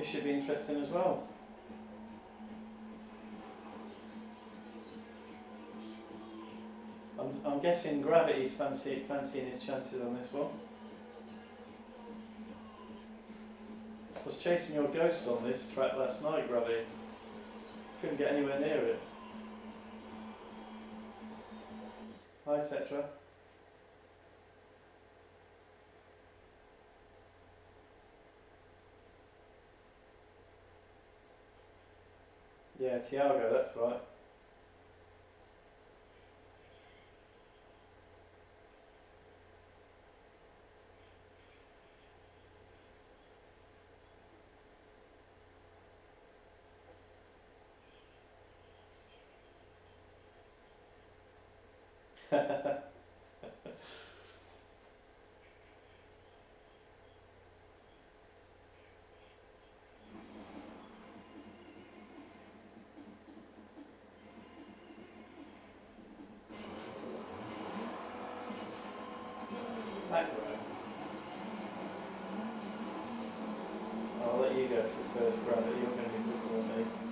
This should be interesting as well. I'm, I'm guessing Gravity's fancy, fancying his chances on this one. I was chasing your ghost on this track last night, Gravity. Couldn't get anywhere near it. Hi, Cetra. Yeah, Tiago, that's right. Back I'll you go for first Gravity. You're going to be than me.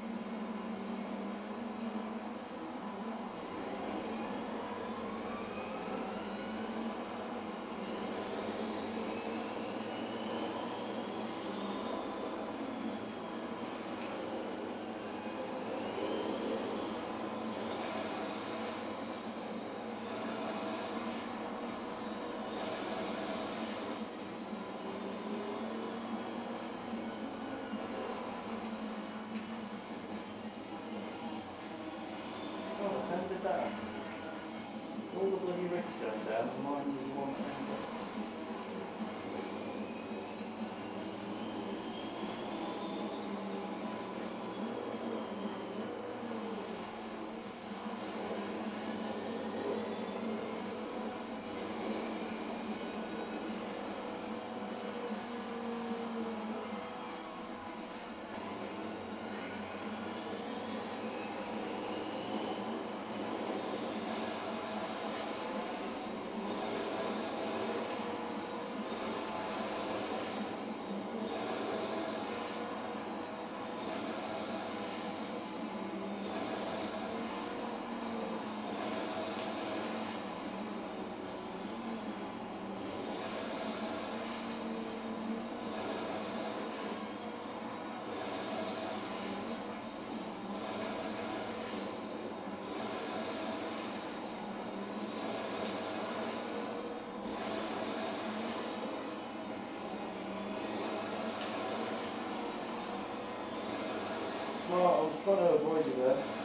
I was trying to avoid you there.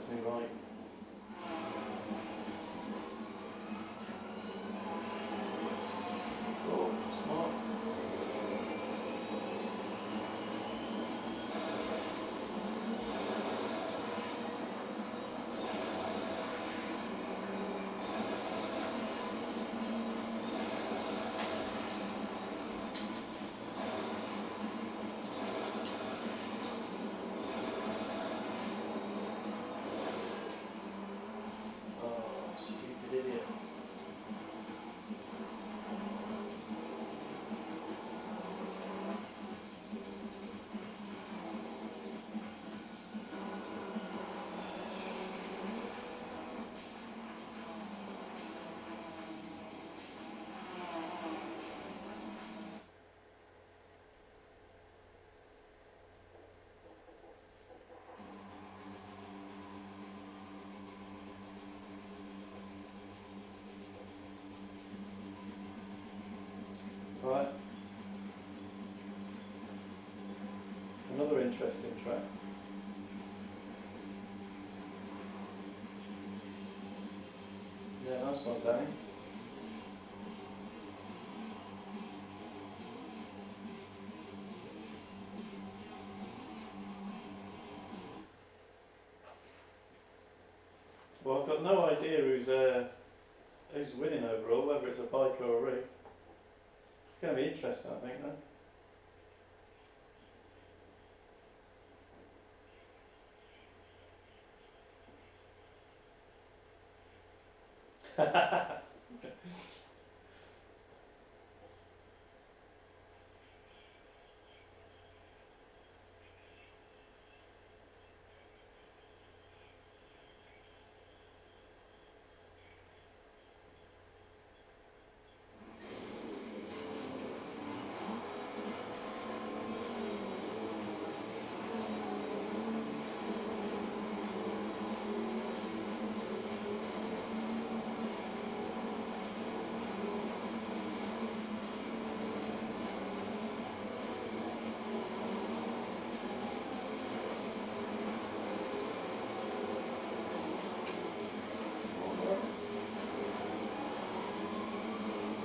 Serves me right. Right. Another interesting track. Yeah, nice one, Danny. Well, I've got no idea who's uh, be interesting, I think, then.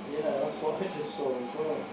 yeah, that's what I just saw as well.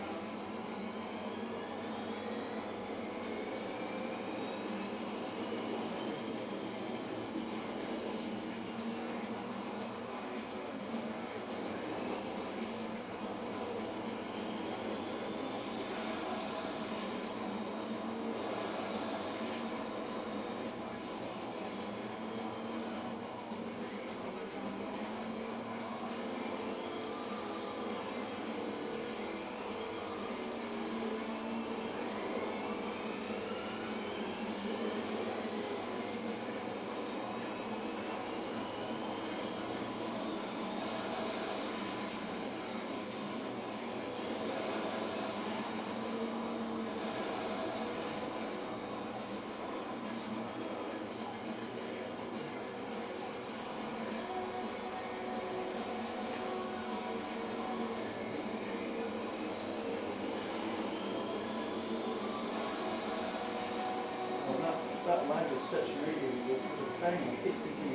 Well, that, lag is such an idiot with the train, I keep thinking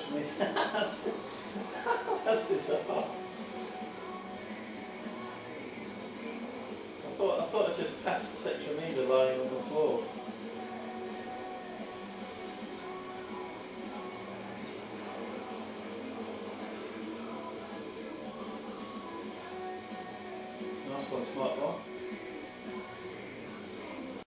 Such me. that's, bizarre. I thought I thought I just passed Cetramida lying on the floor. Nice one, smart one.